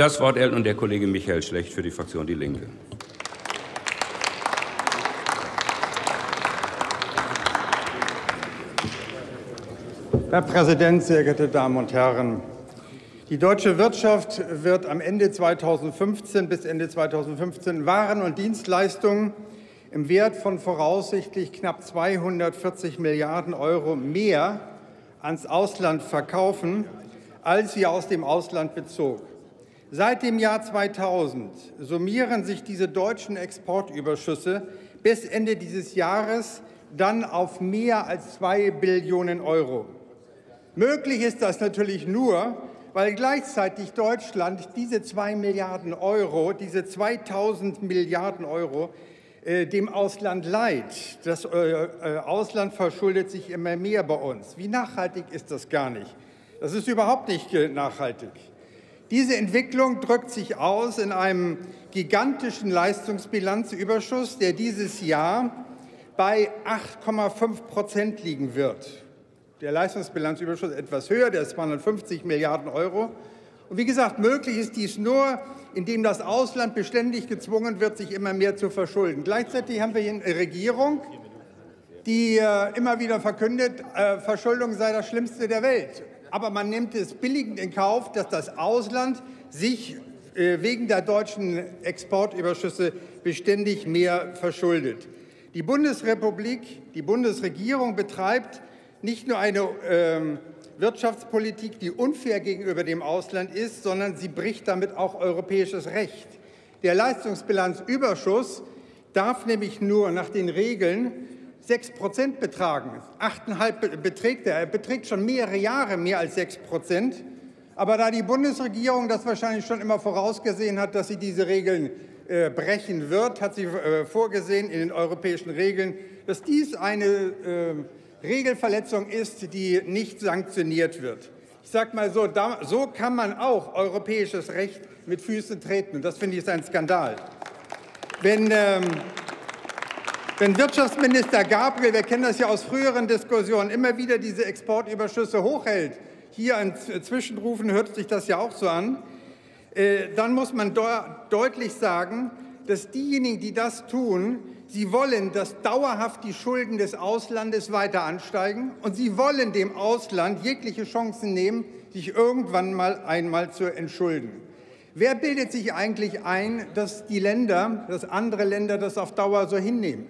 Das Wort erhält nun der Kollege Michael Schlecht für die Fraktion Die Linke. Herr Präsident, sehr geehrte Damen und Herren! Die deutsche Wirtschaft wird am Ende 2015 bis Ende 2015 Waren und Dienstleistungen im Wert von voraussichtlich knapp 240 Milliarden Euro mehr ans Ausland verkaufen, als sie aus dem Ausland bezog. Seit dem Jahr 2000 summieren sich diese deutschen Exportüberschüsse bis Ende dieses Jahres dann auf mehr als zwei Billionen Euro. Möglich ist das natürlich nur, weil gleichzeitig Deutschland diese zwei Milliarden Euro, diese 2000 Milliarden Euro äh, dem Ausland leiht. Das äh, äh, Ausland verschuldet sich immer mehr bei uns. Wie nachhaltig ist das gar nicht? Das ist überhaupt nicht nachhaltig. Diese Entwicklung drückt sich aus in einem gigantischen Leistungsbilanzüberschuss, der dieses Jahr bei 8,5 Prozent liegen wird der Leistungsbilanzüberschuss etwas höher, der ist 250 Milliarden Euro. Und wie gesagt, möglich ist dies nur, indem das Ausland beständig gezwungen wird, sich immer mehr zu verschulden. Gleichzeitig haben wir hier eine Regierung, die äh, immer wieder verkündet, äh, Verschuldung sei das Schlimmste der Welt. Aber man nimmt es billigend in Kauf, dass das Ausland sich äh, wegen der deutschen Exportüberschüsse beständig mehr verschuldet. Die Bundesrepublik, die Bundesregierung betreibt nicht nur eine ähm, Wirtschaftspolitik, die unfair gegenüber dem Ausland ist, sondern sie bricht damit auch europäisches Recht. Der Leistungsbilanzüberschuss darf nämlich nur nach den Regeln 6 Prozent betragen. 8,5 beträgt er. Er beträgt schon mehrere Jahre mehr als 6 Prozent. Aber da die Bundesregierung das wahrscheinlich schon immer vorausgesehen hat, dass sie diese Regeln äh, brechen wird, hat sie äh, vorgesehen in den europäischen Regeln, dass dies eine äh, Regelverletzung ist, die nicht sanktioniert wird. Ich sage mal so, da, so kann man auch europäisches Recht mit Füßen treten. Und das finde ich ist ein Skandal. Wenn, ähm, wenn Wirtschaftsminister Gabriel, wir kennen das ja aus früheren Diskussionen, immer wieder diese Exportüberschüsse hochhält, hier ein Zwischenrufen hört sich das ja auch so an, äh, dann muss man de deutlich sagen, dass diejenigen, die das tun, Sie wollen, dass dauerhaft die Schulden des Auslandes weiter ansteigen und Sie wollen dem Ausland jegliche Chancen nehmen, sich irgendwann mal einmal zu entschulden. Wer bildet sich eigentlich ein, dass die Länder, dass andere Länder das auf Dauer so hinnehmen?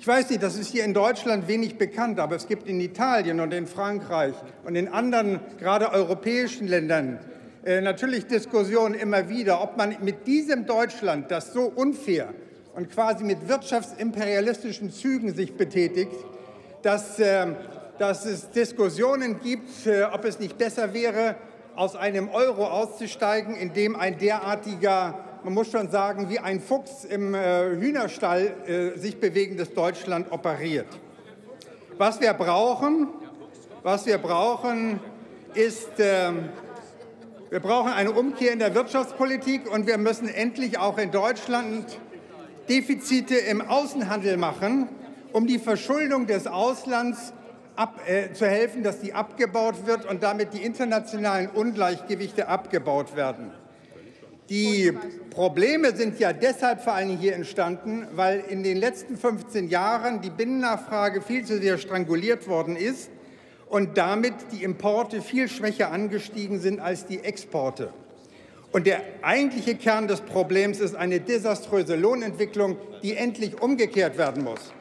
Ich weiß nicht, das ist hier in Deutschland wenig bekannt, aber es gibt in Italien und in Frankreich und in anderen, gerade europäischen Ländern, äh, natürlich Diskussionen immer wieder, ob man mit diesem Deutschland, das so unfair und quasi mit wirtschaftsimperialistischen Zügen sich betätigt, dass, äh, dass es Diskussionen gibt, äh, ob es nicht besser wäre, aus einem Euro auszusteigen, in dem ein derartiger, man muss schon sagen, wie ein Fuchs im äh, Hühnerstall äh, sich bewegendes Deutschland operiert. Was wir brauchen, was wir brauchen, ist, ähm, wir brauchen eine Umkehr in der Wirtschaftspolitik und wir müssen endlich auch in Deutschland Defizite im Außenhandel machen, um die Verschuldung des Auslands ab, äh, zu helfen, dass die abgebaut wird und damit die internationalen Ungleichgewichte abgebaut werden. Die Probleme sind ja deshalb vor allem hier entstanden, weil in den letzten 15 Jahren die Binnennachfrage viel zu sehr stranguliert worden ist und damit die Importe viel schwächer angestiegen sind als die Exporte. Und der eigentliche Kern des Problems ist eine desaströse Lohnentwicklung, die endlich umgekehrt werden muss.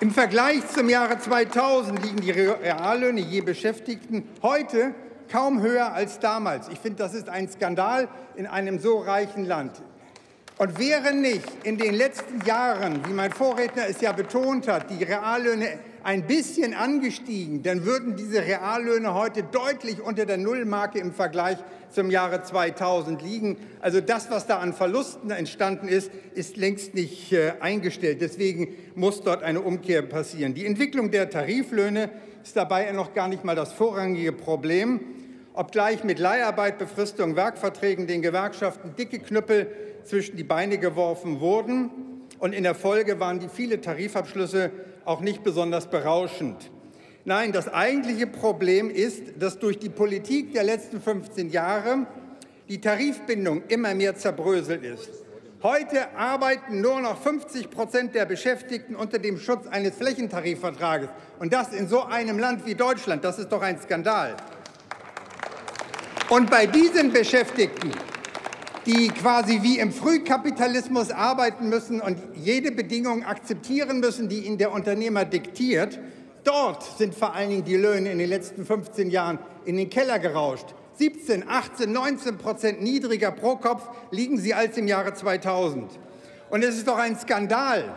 Im Vergleich zum Jahre 2000 liegen die Reallöhne je Beschäftigten heute kaum höher als damals. Ich finde, das ist ein Skandal in einem so reichen Land. Und wären nicht in den letzten Jahren, wie mein Vorredner es ja betont hat, die Reallöhne ein bisschen angestiegen, dann würden diese Reallöhne heute deutlich unter der Nullmarke im Vergleich zum Jahre 2000 liegen. Also das, was da an Verlusten entstanden ist, ist längst nicht äh, eingestellt. Deswegen muss dort eine Umkehr passieren. Die Entwicklung der Tariflöhne ist dabei noch gar nicht mal das vorrangige Problem. Obgleich mit Leiharbeit, Befristung, Werkverträgen den Gewerkschaften dicke Knüppel zwischen die Beine geworfen wurden. Und in der Folge waren die viele Tarifabschlüsse auch nicht besonders berauschend. Nein, das eigentliche Problem ist, dass durch die Politik der letzten 15 Jahre die Tarifbindung immer mehr zerbröselt ist. Heute arbeiten nur noch 50 Prozent der Beschäftigten unter dem Schutz eines Flächentarifvertrages. Und das in so einem Land wie Deutschland. Das ist doch ein Skandal. Und bei diesen Beschäftigten, die quasi wie im Frühkapitalismus arbeiten müssen und jede Bedingung akzeptieren müssen, die ihnen der Unternehmer diktiert, dort sind vor allen Dingen die Löhne in den letzten 15 Jahren in den Keller gerauscht. 17, 18, 19 Prozent niedriger pro Kopf liegen sie als im Jahre 2000. Und es ist doch ein Skandal,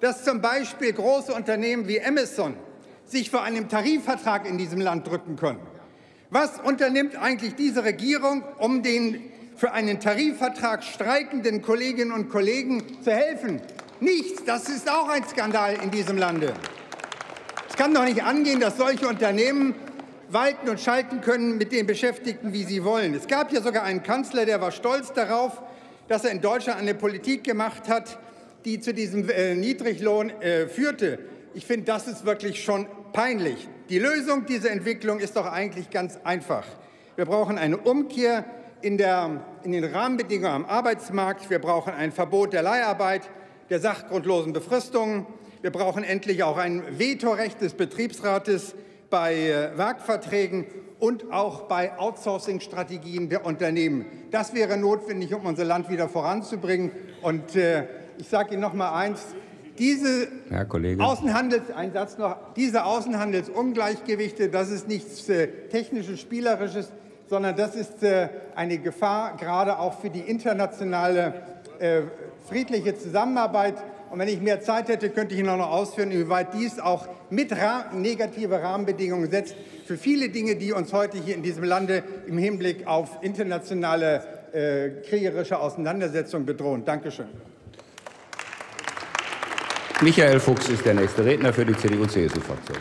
dass zum Beispiel große Unternehmen wie Amazon sich vor einem Tarifvertrag in diesem Land drücken können. Was unternimmt eigentlich diese Regierung, um den für einen Tarifvertrag streikenden Kolleginnen und Kollegen zu helfen? Nichts. Das ist auch ein Skandal in diesem Lande. Es kann doch nicht angehen, dass solche Unternehmen walten und schalten können mit den Beschäftigten, wie sie wollen. Es gab ja sogar einen Kanzler, der war stolz darauf, dass er in Deutschland eine Politik gemacht hat, die zu diesem äh, Niedriglohn äh, führte. Ich finde, das ist wirklich schon peinlich. Die Lösung dieser Entwicklung ist doch eigentlich ganz einfach. Wir brauchen eine Umkehr in, der, in den Rahmenbedingungen am Arbeitsmarkt. Wir brauchen ein Verbot der Leiharbeit, der sachgrundlosen Befristungen. Wir brauchen endlich auch ein Vetorecht des Betriebsrates bei äh, Werkverträgen und auch bei Outsourcing-Strategien der Unternehmen. Das wäre notwendig, um unser Land wieder voranzubringen. Und äh, ich sage Ihnen noch mal eins. Diese, Außenhandels, ein Satz noch, diese Außenhandelsungleichgewichte, das ist nichts äh, technisches, spielerisches, sondern das ist äh, eine Gefahr, gerade auch für die internationale äh, friedliche Zusammenarbeit. Und wenn ich mehr Zeit hätte, könnte ich Ihnen noch ausführen, inwieweit dies auch mit Ra negative Rahmenbedingungen setzt für viele Dinge, die uns heute hier in diesem Lande im Hinblick auf internationale äh, kriegerische Auseinandersetzungen bedrohen. Dankeschön. Michael Fuchs ist der nächste Redner für die CDU-CSU-Fraktion.